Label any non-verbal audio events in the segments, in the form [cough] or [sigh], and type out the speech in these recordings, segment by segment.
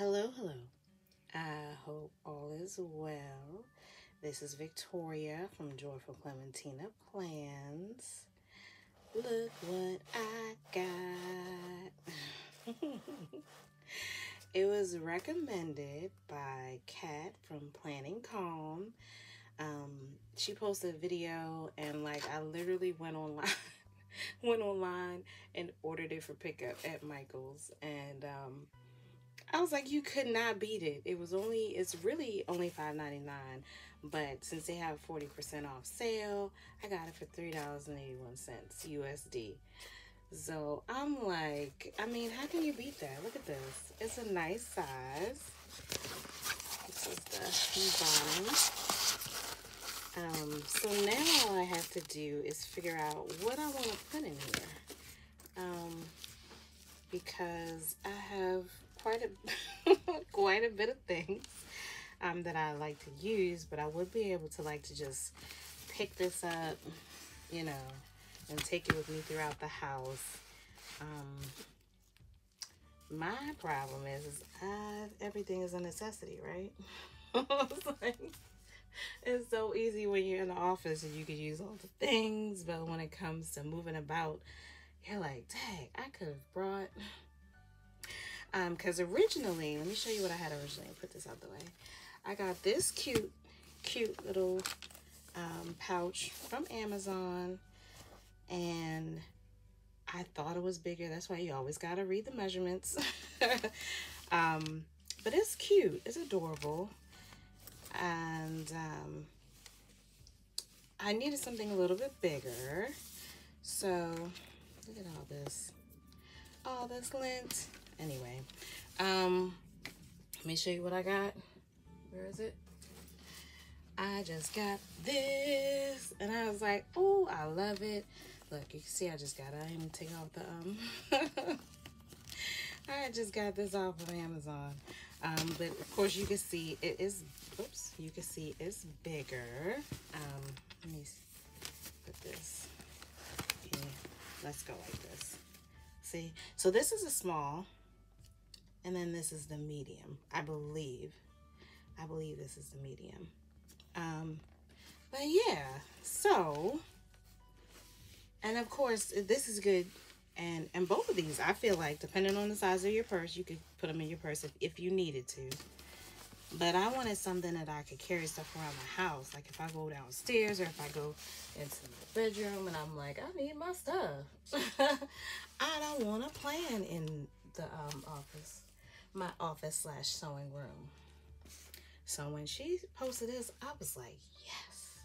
Hello, hello. I hope all is well. This is Victoria from Joyful Clementina Plans. Look what I got. [laughs] it was recommended by Kat from Planning Calm. Um, she posted a video and like I literally went online [laughs] went online and ordered it for pickup at Michael's and um I was like, you could not beat it. It was only, it's really only $5.99. But since they have 40% off sale, I got it for $3.81 USD. So I'm like, I mean, how can you beat that? Look at this. It's a nice size. This is the bottom. Um, so now all I have to do is figure out what I want to put in here. Um, because I have quite a [laughs] quite a bit of things um, that I like to use, but I would be able to like to just pick this up, you know, and take it with me throughout the house. Um, my problem is, is everything is a necessity, right? [laughs] it's so easy when you're in the office and you can use all the things, but when it comes to moving about, you're like, dang, I could have brought um, because originally, let me show you what I had originally. And put this out the way. I got this cute, cute little um, pouch from Amazon. And I thought it was bigger. That's why you always got to read the measurements. [laughs] um, but it's cute. It's adorable. And um, I needed something a little bit bigger. So look at all this. All this lint anyway um let me show you what i got. Where is it? I just got this. And i was like oh i love it. Look you can see i just got it. I didn't take off the um [laughs] i just got this off of amazon. Um but of course you can see it is oops you can see it's bigger. Um let me put this here let's go like this. See? So this is a small and then this is the medium, I believe. I believe this is the medium. Um, but yeah, so, and of course, this is good. And, and both of these, I feel like, depending on the size of your purse, you could put them in your purse if, if you needed to. But I wanted something that I could carry stuff around my house. Like if I go downstairs or if I go into my bedroom and I'm like, I need my stuff. [laughs] I don't want to plan in the um, office my office slash sewing room. So when she posted this, I was like, yes,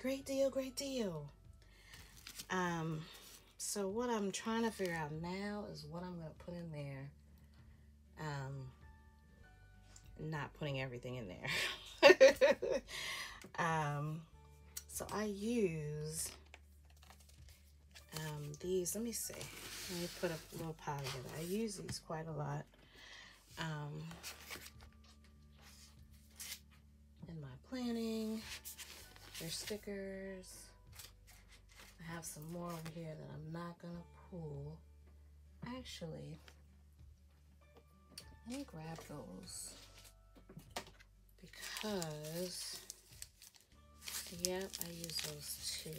great deal, great deal. Um, so what I'm trying to figure out now is what I'm going to put in there. Um, not putting everything in there. [laughs] um, so I use um, these. Let me see. Let me put a little pile together. I use these quite a lot um, in my planning. There's stickers. I have some more over here that I'm not gonna pull. Actually, let me grab those because, yep, I use those too.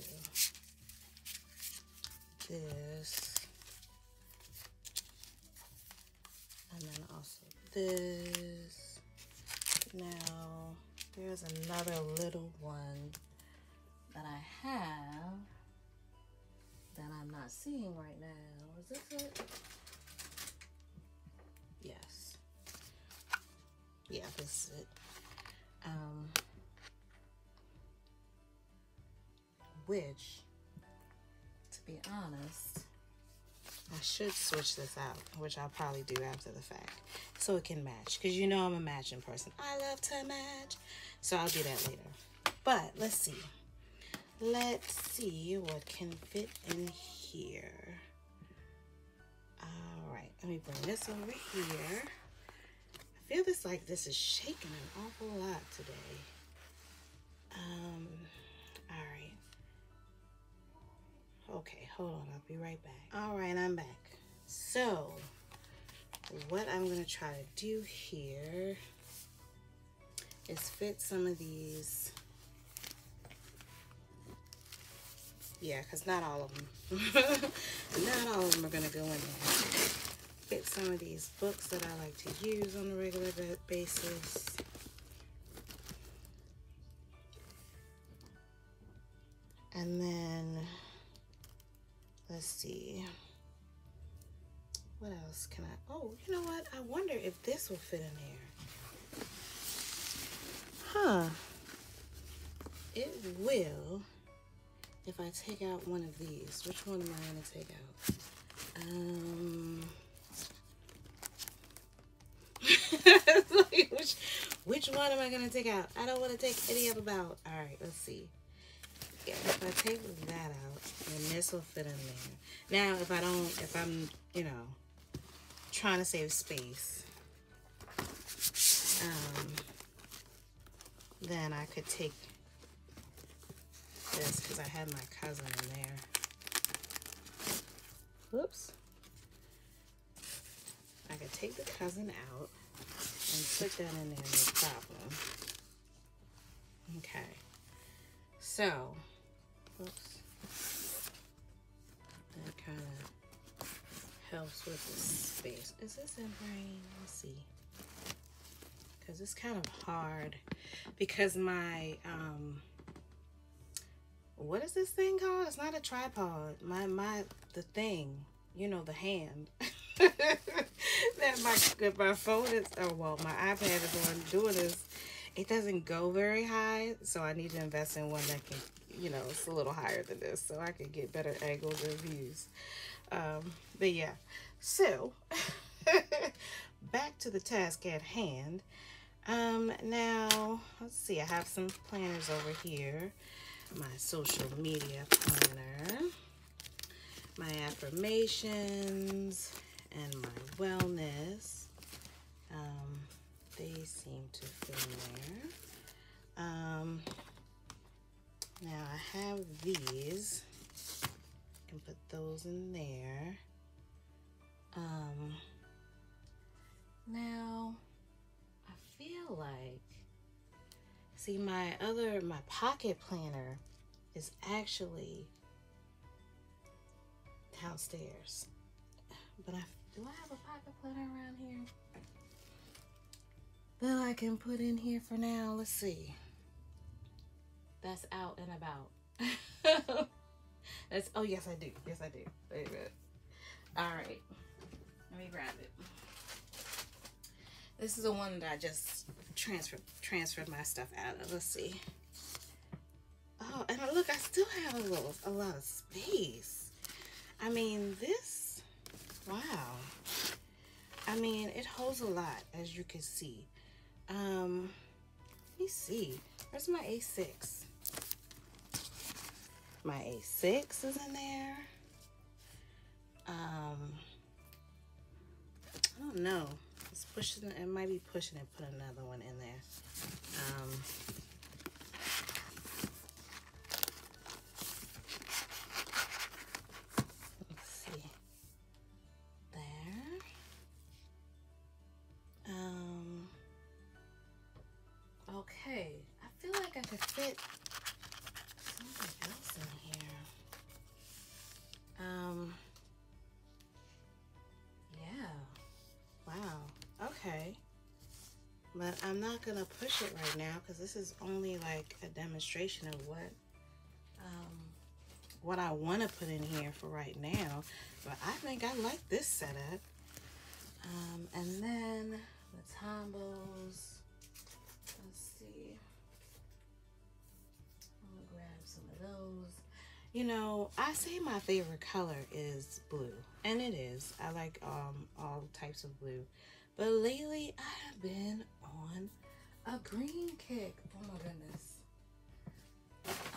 This this. Now there's another little one that I have that I'm not seeing right now. Is this it? Yes. Yeah this is it. Um which to be honest I should switch this out, which I'll probably do after the fact, so it can match. Because you know I'm a matching person. I love to match. So I'll do that later. But let's see. Let's see what can fit in here. All right, let me bring this over here. I feel this like this is shaking an awful lot today. Um, Okay, hold on. I'll be right back. All right, I'm back. So, what I'm going to try to do here is fit some of these. Yeah, because not all of them. [laughs] not all of them are going to go in there. Fit some of these books that I like to use on a regular basis. And then, let's see. What else can I? Oh, you know what? I wonder if this will fit in there. Huh. It will if I take out one of these. Which one am I going to take out? Um. [laughs] which, which one am I going to take out? I don't want to take any of them out. All right, let's see. If I take that out, then this will fit in there. Now, if I don't, if I'm, you know, trying to save space, um, then I could take this because I had my cousin in there. Whoops. I could take the cousin out and put that in there, no problem. Okay. So, whoops. That kind of helps with the space. Is this in frame? Let's see. Because it's kind of hard. Because my, um, what is this thing called? It's not a tripod. My, my, the thing, you know, the hand. [laughs] that my, my phone is, oh, well, my iPad is on doing this. It doesn't go very high. So I need to invest in one that can, you know, it's a little higher than this. So I can get better angles and views. Um, but yeah, so [laughs] back to the task at hand. Um, now, let's see, I have some planners over here. My social media planner, my affirmations, these can put those in there. Um, now, I feel like, see my other, my pocket planner is actually downstairs. But I, do I have a pocket planner around here? That I can put in here for now. Let's see. That's out and about. [laughs] That's oh yes I do. Yes I do. Wait All right. Let me grab it. This is the one that I just transferred transferred my stuff out of. Let's see. Oh, and look, I still have a little a lot of space. I mean, this wow. I mean, it holds a lot as you can see. Um, let me see. Where's my A6? My A6 is in there. Um, I don't know. It's pushing, it might be pushing and put another one in there. Um, let's see. There. Um, okay. I feel like I could fit But I'm not going to push it right now because this is only like a demonstration of what um, what I want to put in here for right now. But I think I like this setup. Um, and then the Tombows. Let's see. I'm going to grab some of those. You know, I say my favorite color is blue, and it is. I like um, all types of blue. But lately, I have been on a green kick. Oh my goodness.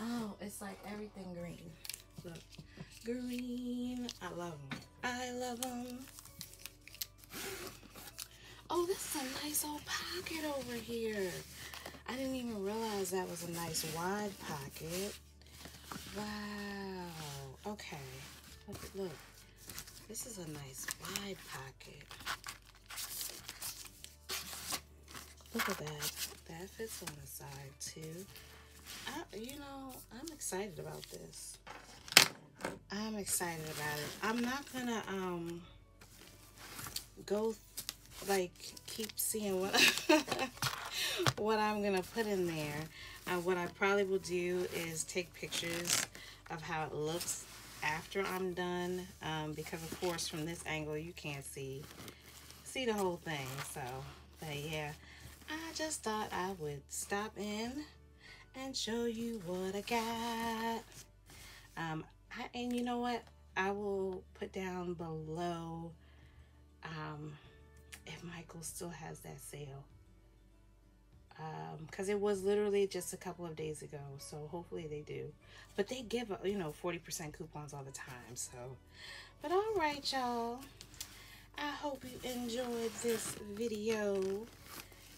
Oh, it's like everything green. Look, green. I love them. I love them. Oh, this is a nice old pocket over here. I didn't even realize that was a nice wide pocket. Wow. Okay. Look, look. This is a nice wide pocket. Look at that. That fits on the side too. I, you know, I'm excited about this. I'm excited about it. I'm not gonna um go like keep seeing what [laughs] what I'm gonna put in there. Uh, what I probably will do is take pictures of how it looks after I'm done um, because of course from this angle you can't see see the whole thing so but yeah I just thought I would stop in and show you what I got. Um, I, and you know what? I will put down below um, if Michael still has that sale. Because um, it was literally just a couple of days ago so hopefully they do. But they give you know 40% coupons all the time so. But all right y'all. I hope you enjoyed this video